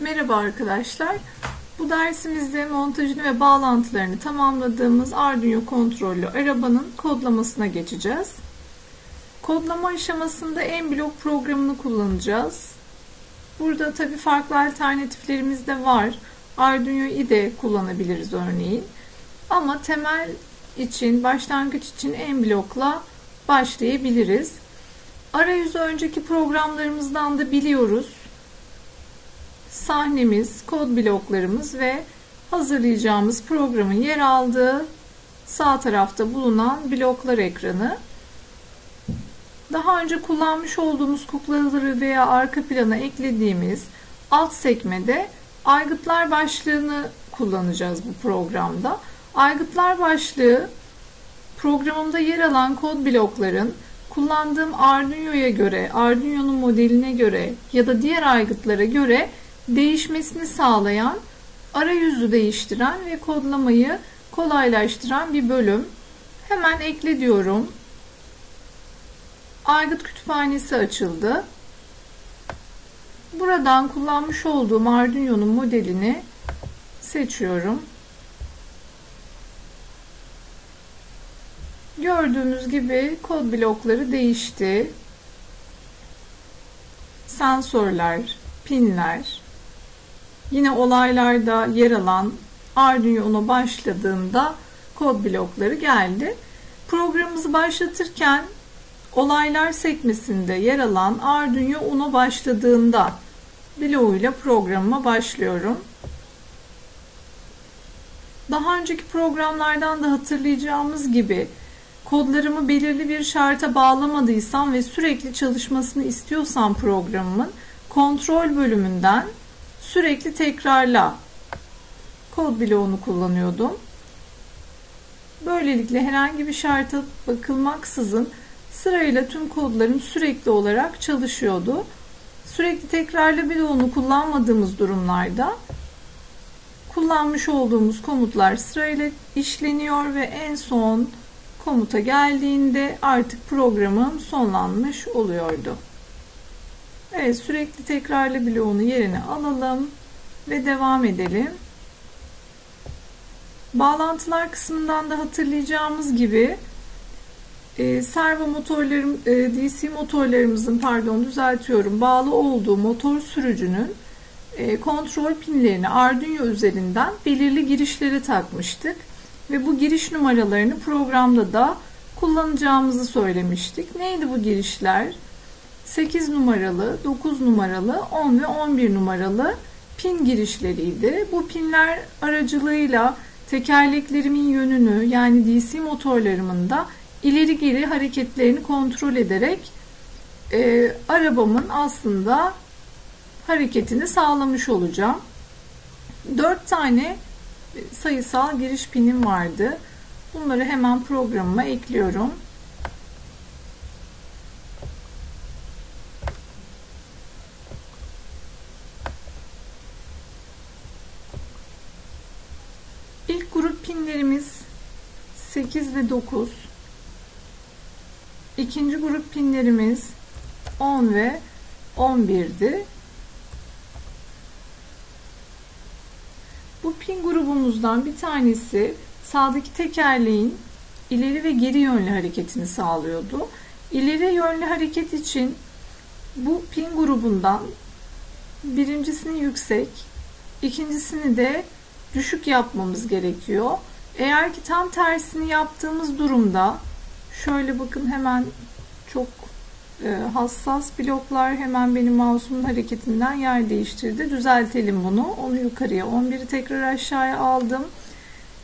Merhaba arkadaşlar. Bu dersimizde montajını ve bağlantılarını tamamladığımız Arduino kontrollü arabanın kodlamasına geçeceğiz. Kodlama aşamasında en blok programını kullanacağız. Burada tabi farklı alternatiflerimiz de var. Arduino IDE kullanabiliriz örneğin. Ama temel için, başlangıç için en blokla başlayabiliriz. Arayüzü önceki programlarımızdan da biliyoruz sahnemiz, kod bloklarımız ve hazırlayacağımız programın yer aldığı sağ tarafta bulunan bloklar ekranı. Daha önce kullanmış olduğumuz kuklaları veya arka plana eklediğimiz alt sekmede aygıtlar başlığını kullanacağız bu programda. Aygıtlar başlığı programımda yer alan kod blokların kullandığım Arduino'ya göre, Arduino'nun modeline göre ya da diğer aygıtlara göre değişmesini sağlayan, arayüzü değiştiren ve kodlamayı kolaylaştıran bir bölüm. Hemen ekle diyorum. Aygıt kütüphanesi açıldı. Buradan kullanmış olduğum Arduino'nun modelini seçiyorum. Gördüğünüz gibi kod blokları değişti. Sensörler, pinler, Yine olaylarda yer alan Arduino başladığında kod blokları geldi. Programımızı başlatırken olaylar sekmesinde yer alan Arduino Uno başladığında bloğuyla programıma başlıyorum. Daha önceki programlardan da hatırlayacağımız gibi kodlarımı belirli bir şarta bağlamadıysam ve sürekli çalışmasını istiyorsam programımın kontrol bölümünden sürekli tekrarla kod bloğunu kullanıyordum. Böylelikle herhangi bir şarta bakılmaksızın sırayla tüm kodlarım sürekli olarak çalışıyordu. Sürekli tekrarlı bloğunu kullanmadığımız durumlarda kullanmış olduğumuz komutlar sırayla işleniyor ve en son komuta geldiğinde artık programım sonlanmış oluyordu. Evet sürekli tekrarlı bloğunu yerine alalım ve devam edelim. Bağlantılar kısmından da hatırlayacağımız gibi e, servo motorlarım e, DC motorlarımızın pardon düzeltiyorum bağlı olduğu motor sürücünün e, kontrol pinlerini Arduino üzerinden belirli girişlere takmıştık ve bu giriş numaralarını programda da kullanacağımızı söylemiştik. Neydi bu girişler? 8 numaralı, 9 numaralı, 10 ve 11 numaralı pin girişleriydi. Bu pinler aracılığıyla tekerleklerimin yönünü yani DC motorlarımın da ileri geri hareketlerini kontrol ederek e, arabamın aslında hareketini sağlamış olacağım. 4 tane sayısal giriş pinim vardı. Bunları hemen programıma ekliyorum. Pinlerimiz 8 ve 9. İkinci grup pinlerimiz 10 ve 11'di. Bu pin grubumuzdan bir tanesi sağdaki tekerleğin ileri ve geri yönlü hareketini sağlıyordu. İleri yönlü hareket için bu pin grubundan birincisini yüksek, ikincisini de düşük yapmamız gerekiyor. Eğer ki tam tersini yaptığımız durumda şöyle bakın hemen çok e, hassas bloklar hemen benim mouse'umun hareketinden yer değiştirdi. Düzeltelim bunu. Onu yukarıya 11'i tekrar aşağıya aldım.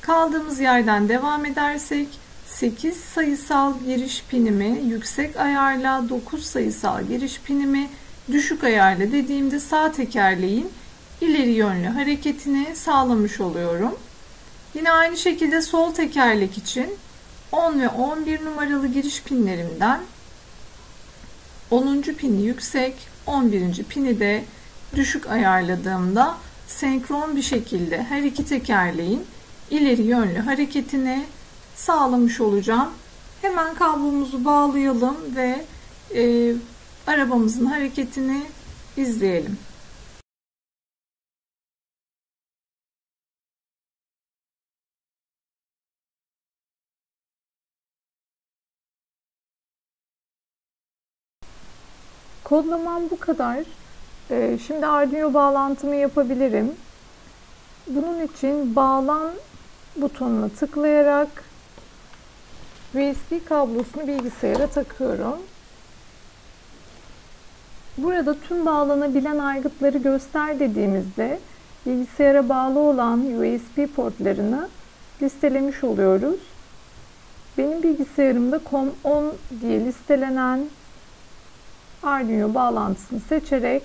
Kaldığımız yerden devam edersek 8 sayısal giriş pinimi yüksek ayarla 9 sayısal giriş pinimi düşük ayarla dediğimde sağ tekerleğin ileri yönlü hareketini sağlamış oluyorum. Yine aynı şekilde sol tekerlek için 10 ve 11 numaralı giriş pinlerimden 10. pini yüksek, 11. pini de düşük ayarladığımda senkron bir şekilde her iki tekerleğin ileri yönlü hareketini sağlamış olacağım. Hemen kablomuzu bağlayalım ve e, arabamızın hareketini izleyelim. Kodlamam bu kadar. Ee, şimdi Arduino bağlantımı yapabilirim. Bunun için bağlan butonuna tıklayarak USB kablosunu bilgisayara takıyorum. Burada tüm bağlanabilen aygıtları göster dediğimizde bilgisayara bağlı olan USB portlarını listelemiş oluyoruz. Benim bilgisayarımda COM10 diye listelenen Arduino bağlantısını seçerek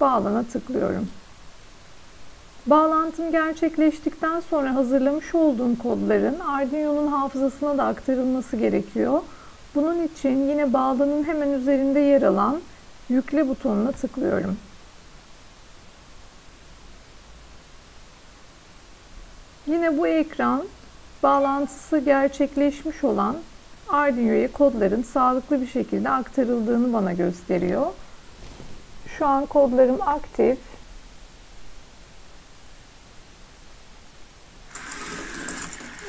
bağlana tıklıyorum. Bağlantım gerçekleştikten sonra hazırlamış olduğum kodların Arduino'nun hafızasına da aktarılması gerekiyor. Bunun için yine bağlanın hemen üzerinde yer alan yükle butonuna tıklıyorum. Yine bu ekran bağlantısı gerçekleşmiş olan Arduino'ya kodların sağlıklı bir şekilde aktarıldığını bana gösteriyor. Şu an kodlarım aktif.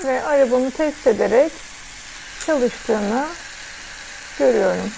Ve arabamı test ederek çalıştığını görüyorum.